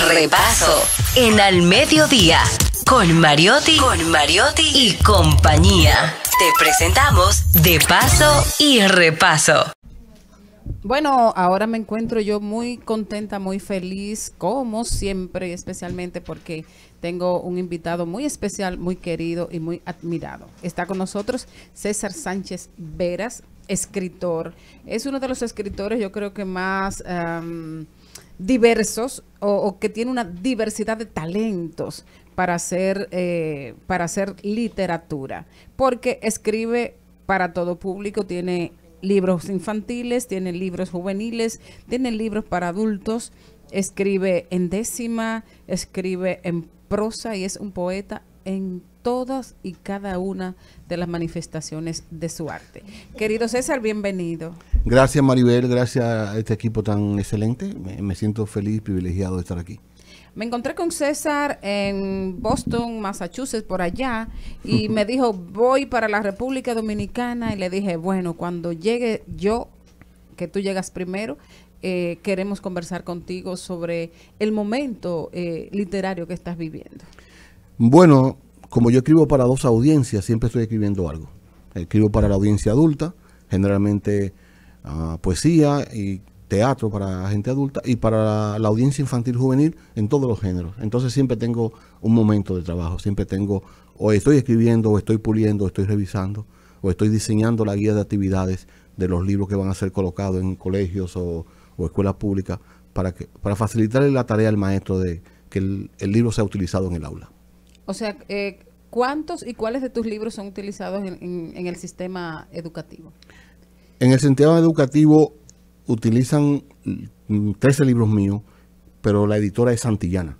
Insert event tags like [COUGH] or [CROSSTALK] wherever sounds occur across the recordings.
repaso en Al Mediodía con Mariotti, con Mariotti y compañía. Te presentamos De Paso y Repaso. Bueno, ahora me encuentro yo muy contenta, muy feliz, como siempre, especialmente porque tengo un invitado muy especial, muy querido y muy admirado. Está con nosotros César Sánchez Veras, escritor. Es uno de los escritores, yo creo que más diversos o, que tiene una diversidad de talentos para hacer, eh, para hacer literatura, porque escribe para todo público, tiene libros infantiles, tiene libros juveniles, tiene libros para adultos, escribe en décima, escribe en prosa y es un poeta en todas y cada una de las manifestaciones de su arte. Querido César, bienvenido. Gracias Maribel, gracias a este equipo tan excelente. Me, me siento feliz, privilegiado de estar aquí. Me encontré con César en Boston, Massachusetts, por allá, y [LAUGHS] me dijo, voy para la República Dominicana, y le dije, bueno, cuando llegue yo, que tú llegas primero, eh, queremos conversar contigo sobre el momento eh, literario que estás viviendo. Bueno, como yo escribo para dos audiencias, siempre estoy escribiendo algo. Escribo para la audiencia adulta, generalmente ah, poesía y teatro para gente adulta y para la, audiencia infantil juvenil en todos los géneros. Entonces siempre tengo un momento de trabajo, siempre tengo, o estoy escribiendo, o estoy puliendo, o estoy revisando, o estoy diseñando la guía de actividades de los libros que van a ser colocados en colegios o, escuelas públicas para, que, para facilitarle la tarea al maestro de que el, libro sea utilizado en el aula. O sea, eh, ¿cuántos y cuáles de tus libros son utilizados en, en el sistema educativo? En el sistema educativo utilizan 13 libros míos, pero la editora es Santillana,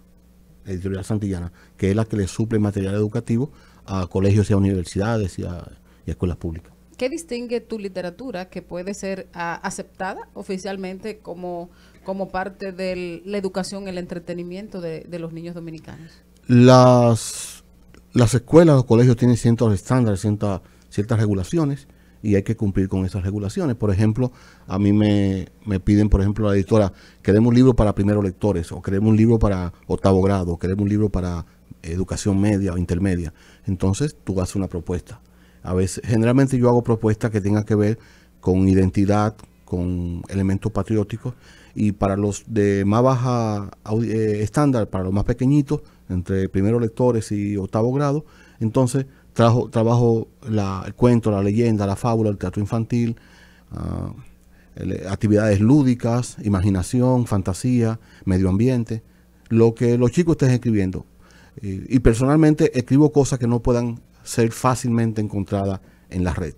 la editorial Santillana, que es la que le suple material educativo a colegios y a universidades y a, escuelas públicas. ¿Qué distingue tu literatura que puede ser ah, aceptada oficialmente como, como parte de la educación, el entretenimiento de, los niños dominicanos? Las, las escuelas, los colegios tienen ciertos estándares, ciertas, ciertas regulaciones y hay que cumplir con esas regulaciones. Por ejemplo, a mí me, piden, por ejemplo, la editora, queremos un libro para primeros lectores, o queremos un libro para octavo grado, o queremos un libro para educación media o intermedia. Entonces, tú haces una propuesta. A veces, generalmente yo hago propuestas que tengan que ver con identidad, con elementos patrióticos, y para los de más baja eh, estándar, para los más pequeñitos, entre primeros lectores y octavo grado, entonces trabajo el cuento, la leyenda, la fábula, el teatro infantil, ah, actividades lúdicas, imaginación, fantasía, medio ambiente, lo que los chicos estén escribiendo. Y, personalmente escribo cosas que no puedan ser fácilmente encontradas en la red.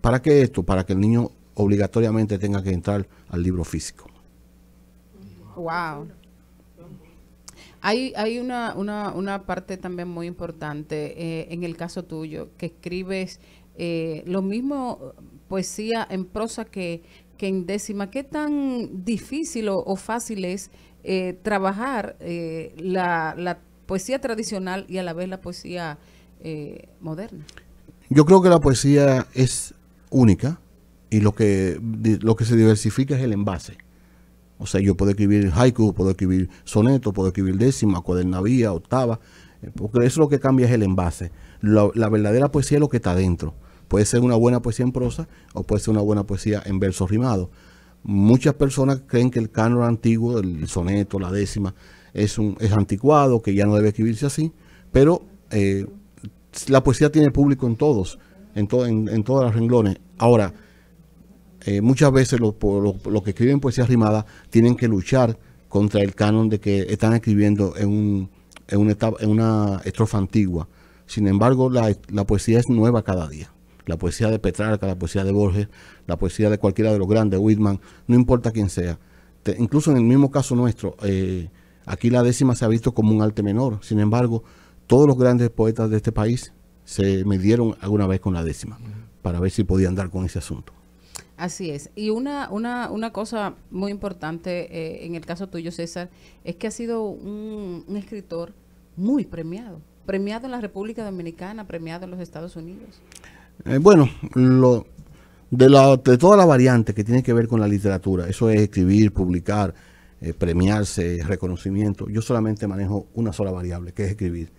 ¿Para qué esto? Para que el niño obligatoriamente tenga que entrar al libro físico. Wow. Hay, hay una, una, una parte también muy importante eh, en el caso tuyo, que escribes eh, lo mismo poesía en prosa que, que en décima. ¿Qué tan difícil o, fácil es eh, trabajar la, la, poesía tradicional y a la vez la poesía moderna? Yo creo que la poesía es única y lo que, lo que se diversifica es el envase. O sea, yo puedo escribir haiku, puedo escribir soneto, puedo escribir décima, cuadernavía, octava, eh, porque eso lo que cambia es el envase. La, verdadera poesía es lo que está dentro. Puede ser una buena poesía en prosa o puede ser una buena poesía en versos rimados. Muchas personas creen que el canon antiguo, el soneto, la décima, es, un, es anticuado, que ya no debe escribirse así, pero eh, la poesía tiene público en todos, en, en, en todas las renglones. Ahora, eh, muchas veces los lo, que escriben poesía rimada tienen que luchar contra el canon de que están escribiendo en, un, en, una, en una estrofa antigua. Sin embargo, la, poesía es nueva cada día. La poesía de Petrarca, la poesía de Borges, la poesía de cualquiera de los grandes, Whitman, no importa quién sea. incluso en el mismo caso nuestro, eh, aquí la décima se ha visto como un arte menor. Sin embargo, todos los grandes poetas de este país se midieron alguna vez con la décima para ver si podían dar con ese asunto. Así es. Y una, una, una cosa muy importante eh, en el caso tuyo, César, es que ha sido un, escritor muy premiado. Premiado en la República Dominicana, premiado en los Estados Unidos. Eh, bueno, lo, de, la, de toda la variante que tiene que ver con la literatura, eso es escribir, publicar, eh, premiarse, reconocimiento. Yo solamente manejo una sola variable, que es escribir.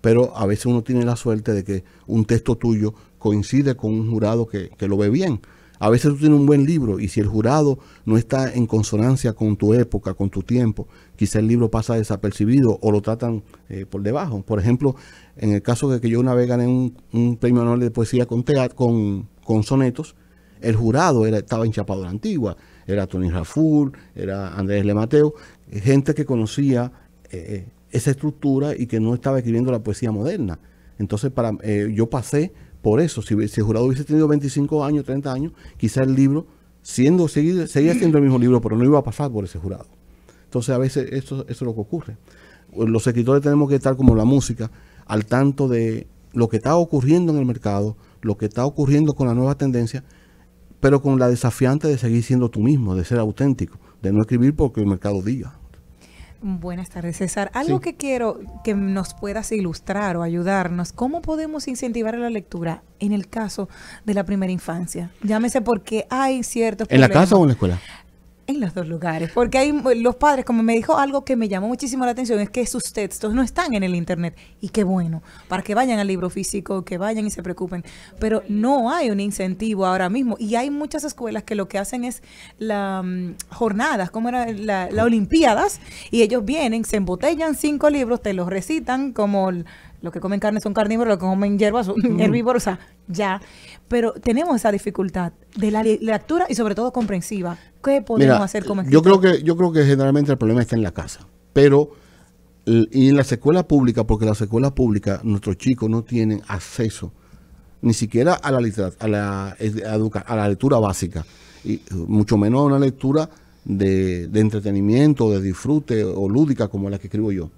Pero a veces uno tiene la suerte de que un texto tuyo coincide con un jurado que, que lo ve bien. A veces tú tienes un buen libro y si el jurado no está en consonancia con tu época, con tu tiempo, quizá el libro pasa desapercibido o lo tratan eh, por debajo. Por ejemplo, en el caso de que yo una vez gané un, premio anual de poesía con, con, con sonetos, el jurado era, estaba enchapado de la antigua. Era Tony Raful, era Andrés Lemateo, gente que conocía eh, esa estructura y que no estaba escribiendo la poesía moderna. Entonces, para eh, yo pasé por eso. Si, el jurado hubiese tenido 25 años, 30 años, quizá el libro, siendo seguía, seguía siendo el mismo libro, pero no iba a pasar por ese jurado. Entonces, a veces eso, eso es lo que ocurre. Los escritores tenemos que estar como la música, al tanto de lo que está ocurriendo en el mercado, lo que está ocurriendo con la nueva tendencia, pero con la desafiante de seguir siendo tú mismo, de ser auténtico, de no escribir porque el mercado diga. Buenas tardes, César. Algo que quiero que nos puedas ilustrar o ayudarnos, ¿cómo podemos incentivar la lectura en el caso de la primera infancia? Llámese porque hay ciertos... ¿En la casa o en la escuela? En los dos lugares, porque hay los padres, como me dijo algo que me llamó muchísimo la atención, es que sus textos no están en el internet. Y qué bueno, para que vayan al libro físico, que vayan y se preocupen, pero no hay un incentivo ahora mismo. Y hay muchas escuelas que lo que hacen es la mm, jornadas, como era la, la olimpiadas y ellos vienen, se embotellan cinco libros, te los recitan como lo que comen carne son carnívoros, lo que comen hierbas son herbívoros, o sea, ya. Pero tenemos esa dificultad de la lectura y sobre todo comprensiva. ¿Qué podemos hacer como yo creo que Yo creo que generalmente el problema está en la casa, pero y en las escuelas públicas, porque en las escuelas públicas nuestros chicos no tienen acceso ni siquiera a la, a la, a la lectura básica, y mucho menos a una lectura de, de entretenimiento, de disfrute o lúdica como la que escribo yo.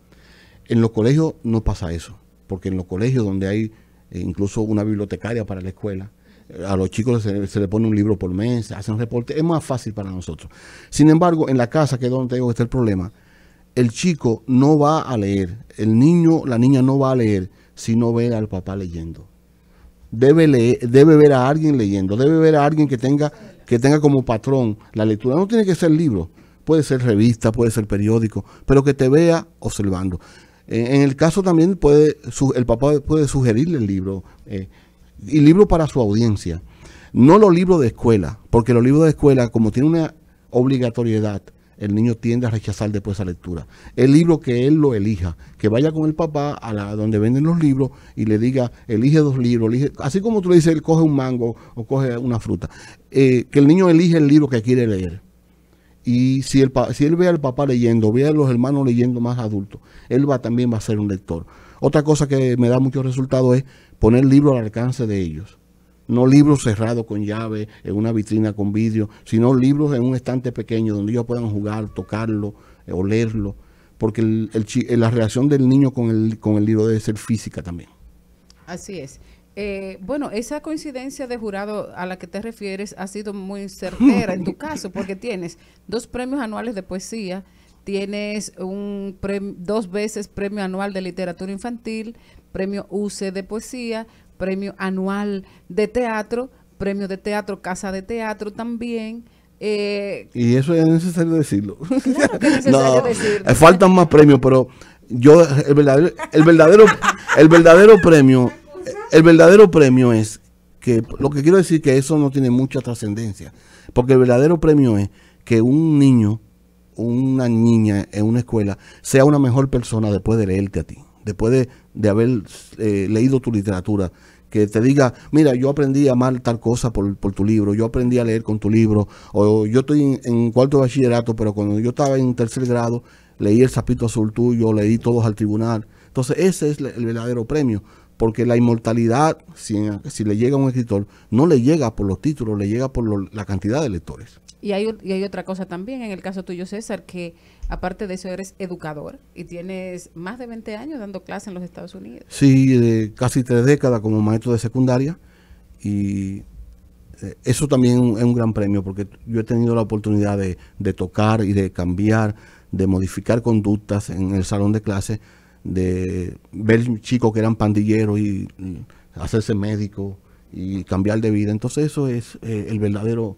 En los colegios no pasa eso porque en los colegios donde hay incluso una bibliotecaria para la escuela, eh, a los chicos se, se, le pone un libro por mes, hacen reporte, es más fácil para nosotros. Sin embargo, en la casa, que es donde tengo que está el problema, el chico no va a leer, el niño, la niña no va a leer si no ve al papá leyendo. Debe, leer, debe ver a alguien leyendo, debe ver a alguien que tenga, que tenga como patrón la lectura. No tiene que ser libro, puede ser revista, puede ser periódico, pero que te vea observando. En el caso también puede, el papá puede sugerirle el libro, eh, y libro para su audiencia. No los libros de escuela, porque los libros de escuela, como tiene una obligatoriedad, el niño tiende a rechazar después esa lectura. El libro que él lo elija, que vaya con el papá a la donde venden los libros y le diga, elige dos libros, así como tú le dices, él coge un mango o coge una fruta, eh, que el niño elige el libro que quiere leer. Y si, el, si él ve al papá leyendo, ve a los hermanos leyendo más adultos, él va también va a ser un lector. Otra cosa que me da mucho resultado es poner libros al alcance de ellos. No libros cerrados con llave, en una vitrina con vidrio, sino libros en un estante pequeño donde ellos puedan jugar, tocarlo, eh, olerlo. Porque el, la reacción del niño con el, con el libro debe ser física también. Así es. Eh, bueno, esa coincidencia de jurado a la que te refieres ha sido muy certera en tu [LAUGHS] caso, porque tienes dos premios anuales de poesía, tienes un dos veces premio anual de literatura infantil, premio UC de poesía, premio anual de teatro, premio de teatro, casa de teatro también. Eh, y eso es necesario decirlo. Claro que es necesario decirlo. Faltan más premios, pero yo el verdadero, el verdadero, el verdadero premio el verdadero premio es que, lo que quiero decir que eso no tiene mucha trascendencia, porque el verdadero premio es que un niño, una niña en una escuela sea una mejor persona después de leerte a ti, después de, haber eh, leído tu literatura, que te diga, mira, yo aprendí a amar tal cosa por, tu libro, yo aprendí a leer con tu libro, o yo estoy en, cuarto de bachillerato, pero cuando yo estaba en tercer grado, leí el sapito azul tuyo, leí todos al tribunal. Entonces ese es el verdadero premio, porque la inmortalidad, si, le llega a un escritor, no le llega por los títulos, le llega por la cantidad de lectores. Y hay, y hay otra cosa también, en el caso tuyo, César, que aparte de eso eres educador y tienes más de 20 años dando clases en los Estados Unidos. Sí, casi tres décadas como maestro de secundaria y eh, eso también es un gran premio porque yo he tenido la oportunidad de, de tocar y de cambiar, de modificar conductas en el salón de clase de ver chicos que eran pandilleros y, hacerse médico y cambiar de vida. Entonces eso es eh, el verdadero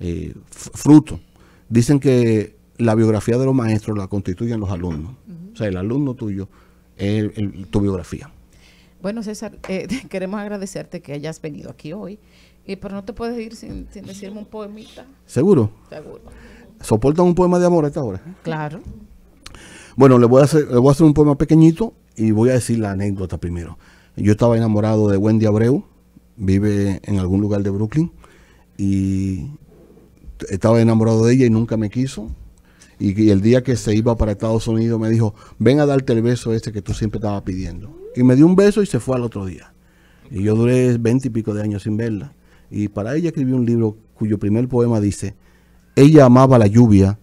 eh, fruto. Dicen que la biografía de los maestros la constituyen los alumnos. O sea, el alumno tuyo es el- el- tu biografía. Bueno, César, eh, [LAUGHS] queremos agradecerte que hayas venido aquí hoy. Y pero no te puedes ir sin, sin decirme un poemita, ¿Seguro? seguro. ¿Soportan un poema de amor a esta hora? Claro. Bueno, le voy, a hacer, le voy a hacer un poema pequeñito y voy a decir la anécdota primero. Yo estaba enamorado de Wendy Abreu, vive en algún lugar de Brooklyn, y estaba enamorado de ella y nunca me quiso. Y, el día que se iba para Estados Unidos me dijo, ven a darte el beso ese que tú siempre estabas pidiendo. Y me dio un beso y se fue al otro día. Y yo duré veinte y pico de años sin verla. Y para ella escribí un libro cuyo primer poema dice, ella amaba la lluvia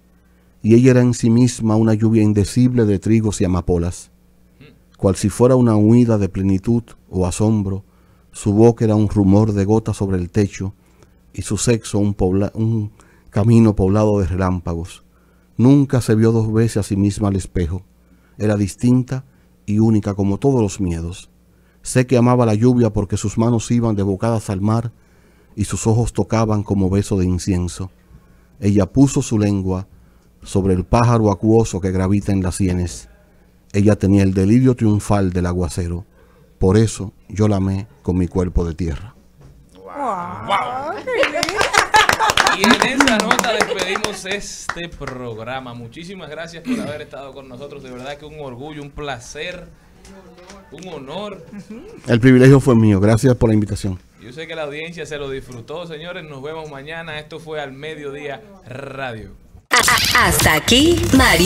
y ella era en sí misma una lluvia indecible de trigos y amapolas, cual si fuera una huida de plenitud o asombro, su boca era un rumor de gotas sobre el techo y su sexo un, un camino poblado de relámpagos. Nunca se vio dos veces a sí misma al espejo, era distinta y única como todos los miedos. Sé que amaba la lluvia porque sus manos iban devocadas al mar y sus ojos tocaban como beso de incienso. Ella puso su lengua sobre el pájaro acuoso que gravita en las sienes. Ella tenía el delirio triunfal del aguacero. Por eso yo la amé con mi cuerpo de tierra. Y en esa nota despedimos este programa. Muchísimas gracias por haber estado con nosotros. De verdad que un orgullo, un placer, un honor. El privilegio fue mío. Gracias por la invitación. Yo sé que la audiencia se lo disfrutó, señores. Nos vemos mañana. Esto fue al mediodía radio. Hasta aquí, Mario.